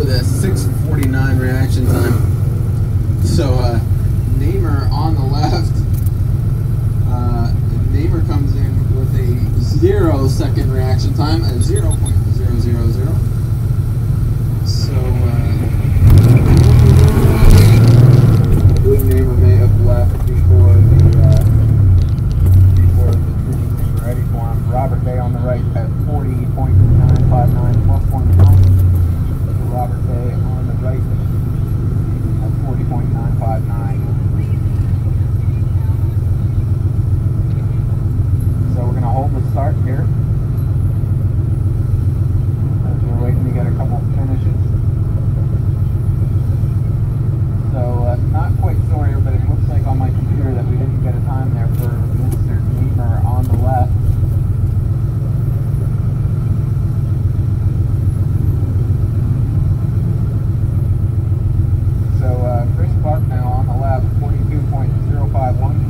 with a 649 reaction time. So uh, Namer on the left, uh, Namer comes in with a zero second reaction time, at 0.000. So uh, Namer may have laughed before the uh, before the for. Robert Bay on the right at 40.959 plus 1.9. here. As we're waiting, to get a couple finishes. So, uh, not quite Sawyer, but it looks like on my computer that we didn't get a time there for Mr. Niemer on the left. So, uh, Chris Clark now on the left, 42.051.